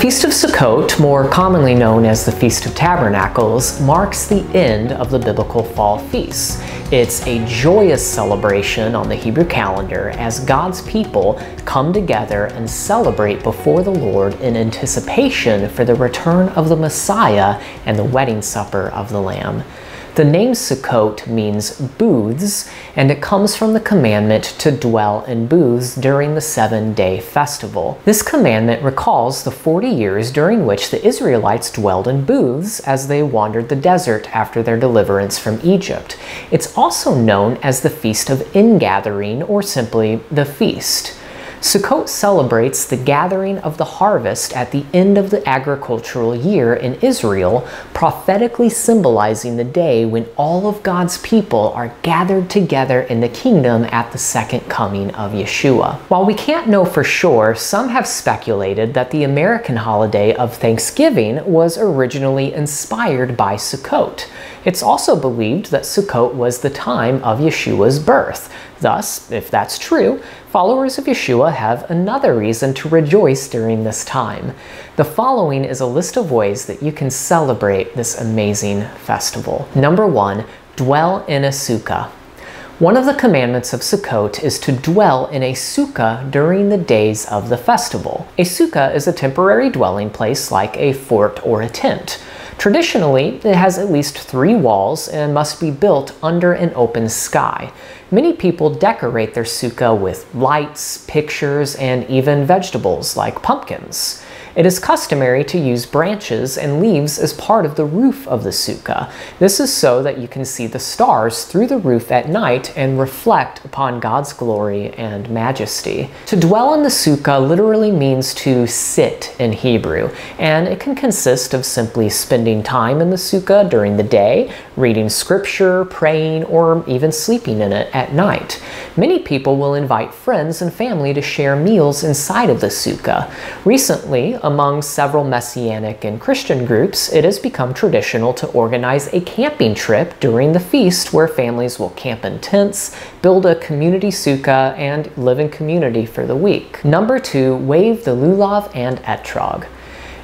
Feast of Sukkot, more commonly known as the Feast of Tabernacles, marks the end of the biblical fall feasts. It's a joyous celebration on the Hebrew calendar as God's people come together and celebrate before the Lord in anticipation for the return of the Messiah and the wedding supper of the Lamb. The name Sukkot means booths, and it comes from the commandment to dwell in booths during the seven day festival. This commandment recalls the 40 years during which the Israelites dwelled in booths as they wandered the desert after their deliverance from Egypt. It's also known as the Feast of Ingathering or simply the Feast. Sukkot celebrates the gathering of the harvest at the end of the agricultural year in Israel, prophetically symbolizing the day when all of God's people are gathered together in the kingdom at the second coming of Yeshua. While we can't know for sure, some have speculated that the American holiday of Thanksgiving was originally inspired by Sukkot. It's also believed that Sukkot was the time of Yeshua's birth. Thus, if that's true, followers of Yeshua have another reason to rejoice during this time. The following is a list of ways that you can celebrate this amazing festival. Number one, dwell in a sukkah. One of the commandments of Sukkot is to dwell in a sukkah during the days of the festival. A sukkah is a temporary dwelling place like a fort or a tent. Traditionally, it has at least three walls and must be built under an open sky. Many people decorate their sukkah with lights, pictures, and even vegetables like pumpkins. It is customary to use branches and leaves as part of the roof of the sukkah. This is so that you can see the stars through the roof at night and reflect upon God's glory and majesty. To dwell in the sukkah literally means to sit in Hebrew, and it can consist of simply spending time in the sukkah during the day, reading scripture, praying, or even sleeping in it at night. Many people will invite friends and family to share meals inside of the sukkah. Recently, among several Messianic and Christian groups, it has become traditional to organize a camping trip during the feast where families will camp in tents, build a community sukkah, and live in community for the week. Number two, wave the lulav and etrog.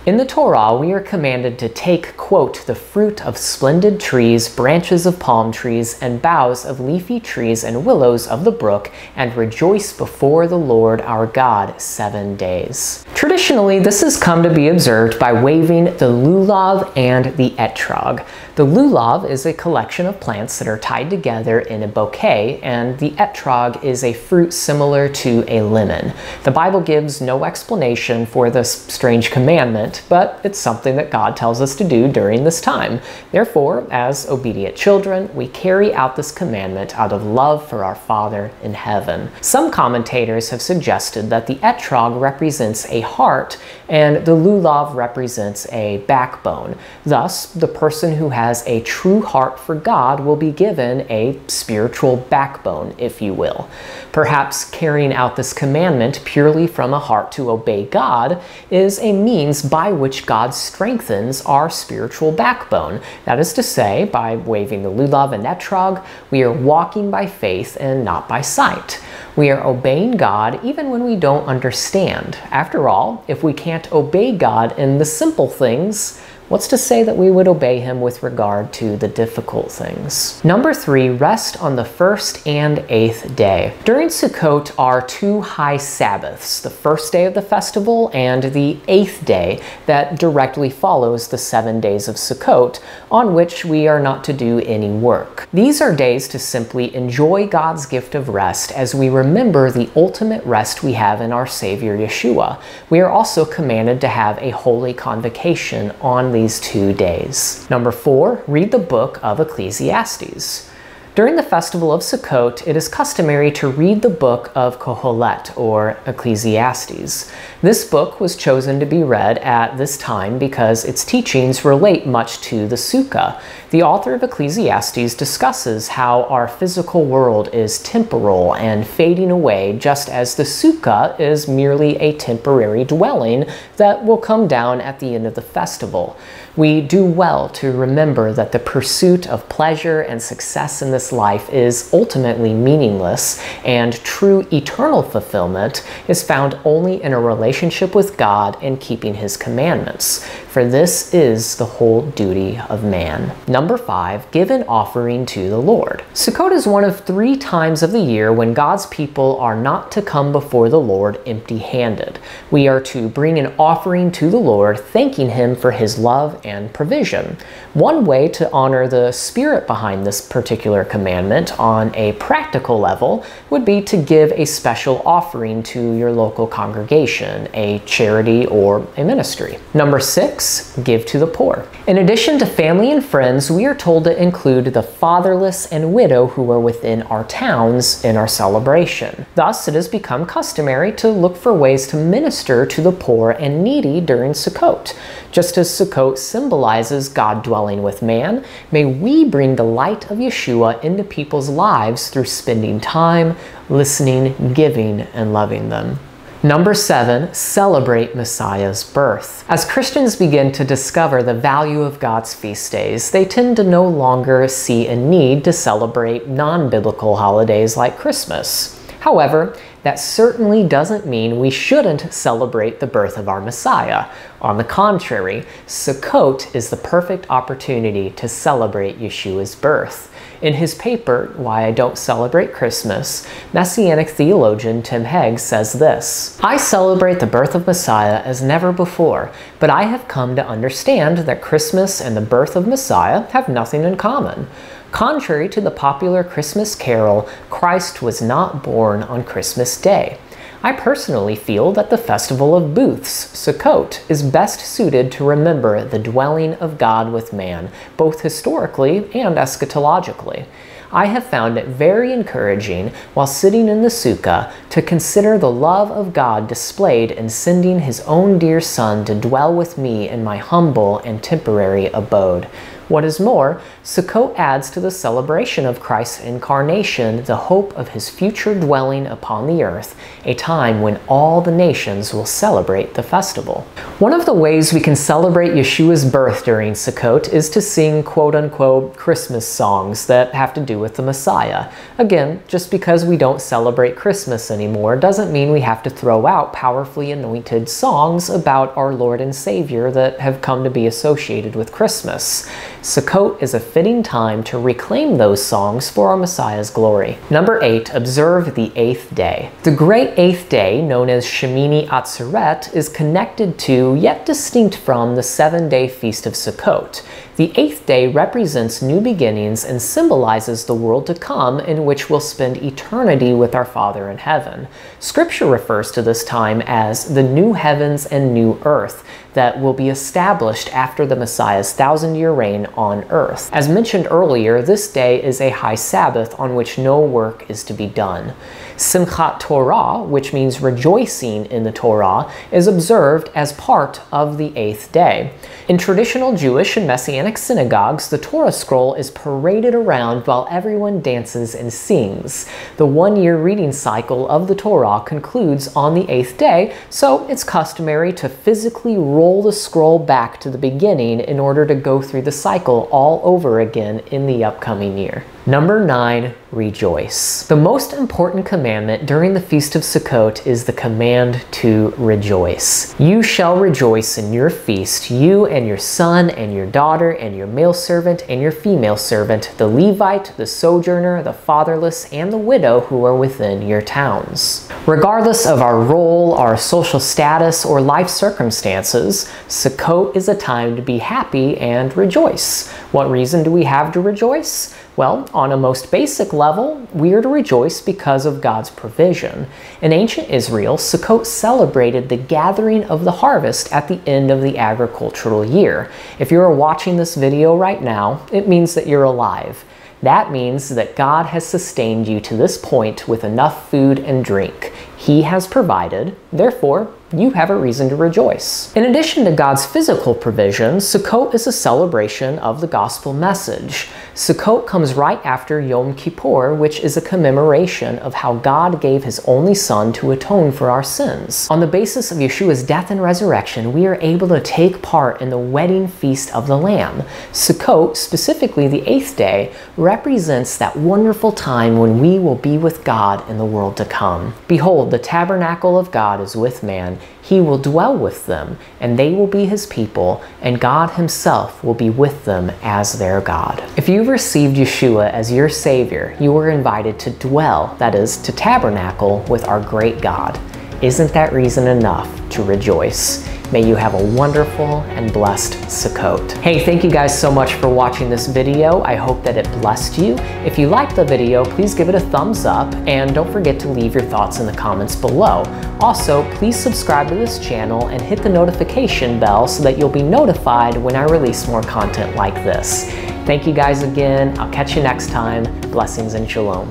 In the Torah, we are commanded to take, quote, the fruit of splendid trees, branches of palm trees, and boughs of leafy trees and willows of the brook, and rejoice before the Lord our God seven days. Traditionally, this has come to be observed by waving the lulav and the etrog. The lulav is a collection of plants that are tied together in a bouquet, and the etrog is a fruit similar to a lemon. The Bible gives no explanation for this strange commandment, but it's something that God tells us to do during this time. Therefore, as obedient children, we carry out this commandment out of love for our Father in heaven. Some commentators have suggested that the etrog represents a heart and the lulav represents a backbone. Thus, the person who has a true heart for God will be given a spiritual backbone, if you will. Perhaps carrying out this commandment purely from a heart to obey God is a means by which God strengthens our spiritual backbone. That is to say, by waving the lulav and etrog, we are walking by faith and not by sight. We are obeying God even when we don't understand. After all, if we can't obey God in the simple things, What's to say that we would obey him with regard to the difficult things? Number three, rest on the first and eighth day. During Sukkot are two high Sabbaths, the first day of the festival and the eighth day that directly follows the seven days of Sukkot, on which we are not to do any work. These are days to simply enjoy God's gift of rest as we remember the ultimate rest we have in our Savior Yeshua. We are also commanded to have a holy convocation on these two days. Number four, read the book of Ecclesiastes. During the festival of Sukkot, it is customary to read the book of Kohelet, or Ecclesiastes. This book was chosen to be read at this time because its teachings relate much to the Sukkah. The author of Ecclesiastes discusses how our physical world is temporal and fading away, just as the Sukkah is merely a temporary dwelling that will come down at the end of the festival. We do well to remember that the pursuit of pleasure and success in this this life is ultimately meaningless, and true eternal fulfillment is found only in a relationship with God and keeping His commandments. For this is the whole duty of man. Number five, give an offering to the Lord. Sukkot is one of three times of the year when God's people are not to come before the Lord empty handed. We are to bring an offering to the Lord, thanking Him for His love and provision. One way to honor the spirit behind this particular commandment on a practical level would be to give a special offering to your local congregation, a charity, or a ministry. Number six, give to the poor. In addition to family and friends, we are told to include the fatherless and widow who are within our towns in our celebration. Thus, it has become customary to look for ways to minister to the poor and needy during Sukkot. Just as Sukkot symbolizes God dwelling with man, may we bring the light of Yeshua into people's lives through spending time, listening, giving, and loving them. Number seven, celebrate Messiah's birth. As Christians begin to discover the value of God's feast days, they tend to no longer see a need to celebrate non biblical holidays like Christmas. However, that certainly doesn't mean we shouldn't celebrate the birth of our Messiah. On the contrary, Sukkot is the perfect opportunity to celebrate Yeshua's birth. In his paper, Why I Don't Celebrate Christmas, Messianic theologian Tim Hegg says this I celebrate the birth of Messiah as never before, but I have come to understand that Christmas and the birth of Messiah have nothing in common. Contrary to the popular Christmas carol, Christ was not born on Christmas Day. I personally feel that the Festival of Booths, Sukkot, is best suited to remember the dwelling of God with man, both historically and eschatologically. I have found it very encouraging while sitting in the sukkah to consider the love of God displayed in sending his own dear Son to dwell with me in my humble and temporary abode. What is more, Sukkot adds to the celebration of Christ's incarnation the hope of his future dwelling upon the earth, a time when all the nations will celebrate the festival. One of the ways we can celebrate Yeshua's birth during Sukkot is to sing quote unquote Christmas songs that have to do with the Messiah. Again, just because we don't celebrate Christmas anymore doesn't mean we have to throw out powerfully anointed songs about our Lord and Savior that have come to be associated with Christmas. Sukkot is a fitting time to reclaim those songs for our Messiah's glory. Number 8. Observe the eighth day. The great eighth day, known as Shemini Atzeret, is connected to, yet distinct from, the seven-day Feast of Sukkot. The eighth day represents new beginnings and symbolizes the world to come in which we'll spend eternity with our Father in heaven. Scripture refers to this time as the new heavens and new earth that will be established after the Messiah's thousand year reign on earth. As mentioned earlier, this day is a high Sabbath on which no work is to be done. Simchat Torah, which means rejoicing in the Torah, is observed as part of the eighth day. In traditional Jewish and Messianic synagogues, the Torah scroll is paraded around while everyone dances and sings. The one year reading cycle of the Torah concludes on the eighth day, so it's customary to physically roll the scroll back to the beginning in order to go through the cycle all over again in the upcoming year. Number 9. Rejoice. The most important commandment during the Feast of Sukkot is the command to rejoice. You shall rejoice in your feast, you and your son and your daughter and your male servant and your female servant, the Levite, the sojourner, the fatherless, and the widow who are within your towns. Regardless of our role, our social status, or life circumstances, Sukkot is a time to be happy and rejoice. What reason do we have to rejoice? Well, on a most basic level, we are to rejoice because of God's provision. In ancient Israel, Sukkot celebrated the gathering of the harvest at the end of the agricultural year. If you are watching this video right now, it means that you're alive. That means that God has sustained you to this point with enough food and drink. He has provided, therefore, you have a reason to rejoice. In addition to God's physical provision, Sukkot is a celebration of the gospel message. Sukkot comes right after Yom Kippur, which is a commemoration of how God gave his only son to atone for our sins. On the basis of Yeshua's death and resurrection, we are able to take part in the wedding feast of the Lamb. Sukkot, specifically the eighth day, represents that wonderful time when we will be with God in the world to come. Behold, the tabernacle of God is with man. He will dwell with them, and they will be his people, and God himself will be with them as their God. If you've received Yeshua as your Savior, you are invited to dwell, that is, to tabernacle with our great God. Isn't that reason enough to rejoice? May you have a wonderful and blessed Sukkot. Hey, thank you guys so much for watching this video. I hope that it blessed you. If you liked the video, please give it a thumbs up and don't forget to leave your thoughts in the comments below. Also, please subscribe to this channel and hit the notification bell so that you'll be notified when I release more content like this. Thank you guys again. I'll catch you next time. Blessings and shalom.